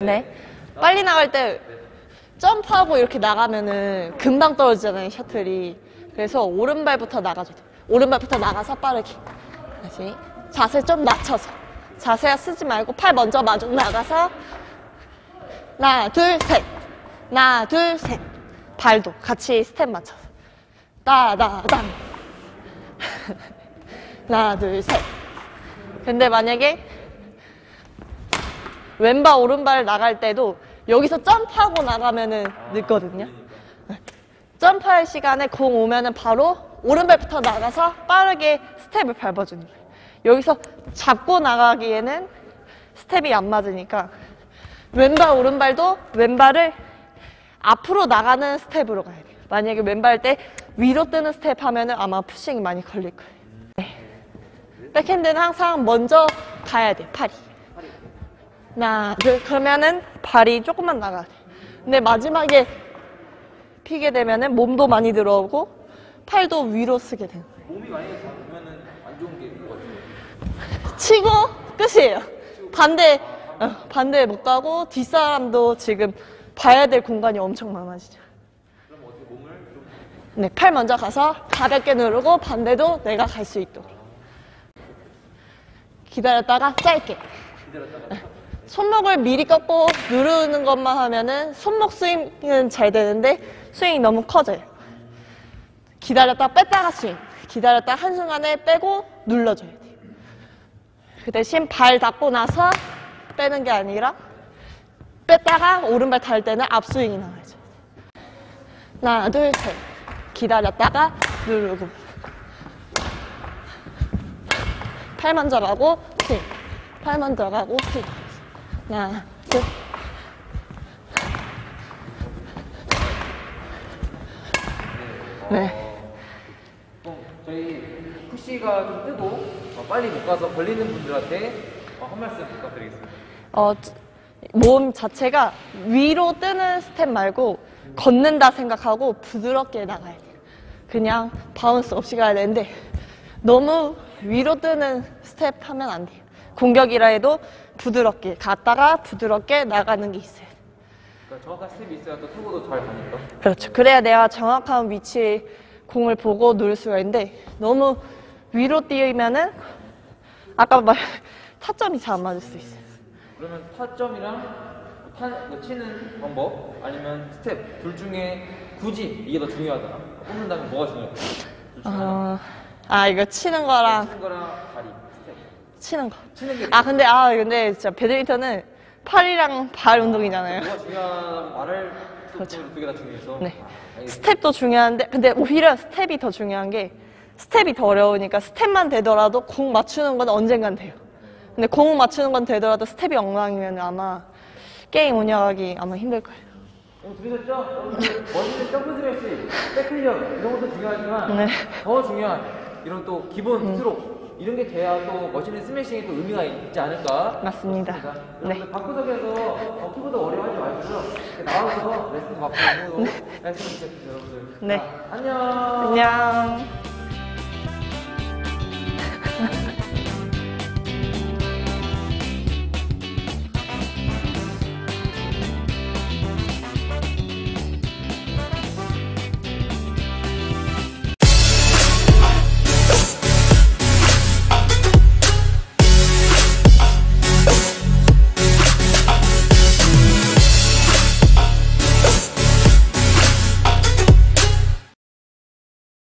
네. 빨리 나갈 때 점프하고 이렇게 나가면은 금방 떨어지잖아요, 셔틀이. 그래서 오른발부터 나가줘야 돼요. 오른발부터 나가서 빠르게. 다시. 자세 좀 낮춰서. 자세 쓰지 말고 팔 먼저 마중 나가서. 하나, 둘, 셋. 하나, 둘, 셋. 발도 같이 스텝 맞춰서. 따다당. 하나, 둘, 셋. 근데 만약에 왼발 오른발 나갈 때도 여기서 점프하고 나가면은 늦거든요. 네. 점프할 시간에 공 오면은 바로 오른발부터 나가서 빠르게 스텝을 밟아주는 거예요. 여기서 잡고 나가기에는 스텝이 안 맞으니까 왼발 오른발도 왼발을 앞으로 나가는 스텝으로 가야 돼요. 만약에 왼발 때 위로 뜨는 스텝 하면은 아마 푸싱이 많이 걸릴 거예요. 네. 백핸드는 항상 먼저 가야 돼, 팔이. 하나, 둘, 그러면은 발이 조금만 나가야 돼. 근데 마지막에 피게 되면은 몸도 많이 들어오고 팔도 위로 쓰게 되는 거예요. 몸이 많이 잡으면은 안 좋은 게 뭐가 있어요? 치고 끝이에요. 반대, 어, 반대 못 가고 뒷사람도 지금 봐야 될 공간이 엄청 많아지죠. 그럼 어떻게 몸을 좀 네, 팔 먼저 가서 가볍게 누르고 반대도 내가 갈 수 있도록. 기다렸다가 짧게. 기다렸다가 손목을 미리 꺾고 누르는 것만 하면은 손목 스윙은 잘 되는데 스윙이 너무 커져요. 기다렸다 뺐다가 스윙. 기다렸다 한순간에 빼고 눌러줘야 돼요. 그 대신 발 닿고 나서 빼는 게 아니라 뺐다가 오른발 닿을 때는 앞스윙이 나와야죠. 하나, 둘, 셋. 기다렸다가 누르고. 팔 먼저 가고 스윙. 팔 먼저 가고 스윙. 하나, 둘. 네. 어, 저희 푸시가 좀 뜨고 어, 빨리 못 가서 걸리는 분들한테 어, 한 말씀 부탁드리겠습니다. 어, 몸 자체가 위로 뜨는 스텝 말고 걷는다 생각하고 부드럽게 나가야 돼요. 그냥 bounce 없이 가야 되는데 너무 위로 뜨는 스텝 하면 안 돼요. 공격이라 해도 부드럽게 갔다가 부드럽게 나가는 게 있어요. 그러니까 정확한 스텝이 있어야 또 타구도 잘 가니까. 그렇죠. 그래야 내가 정확한 위치에 공을 보고 누를 수가 있는데 너무 위로 뛰면은 아까 말 타점이 잘 안 맞을 수 있어요. 그러면 타점이랑 타, 뭐 치는 방법 아니면 스텝 둘 중에 굳이 이게 더 중요하다. 뽑는다면 뭐가 하나. 어, 아 이거 치는 거랑 치는 거랑 다리. 치는 거. 치는 게 아 근데 아 근데 진짜 배드민턴은 팔이랑 발 운동이잖아요. 뭐가 중요한 말을 그렇죠. 두개 다 중요해서. 네. 아. 스텝도 중요한데 근데 오히려 스텝이 더 중요한 게 스텝이 더 어려우니까 스텝만 되더라도 공 맞추는 건 언젠간 돼요. 근데 공 맞추는 건 되더라도 스텝이 엉망이면 아마 게임 운영하기 아마 힘들 거예요. 오늘 들으셨죠? 여러분들 멋있는 점프 스매시, back clear 이런 것도 중요하지만 네. 더 중요한 이런 또 기본 스트로크 이런 게 돼야 또 멋있는 스매싱에 또 의미가 있지 않을까 맞습니다. 네. 여러분들 방구석에서 어, 키보드 어려워하지 마시고요. 나와서 레슨 받고 레슨 주세요 여러분들. 네. 자, 안녕. 안녕.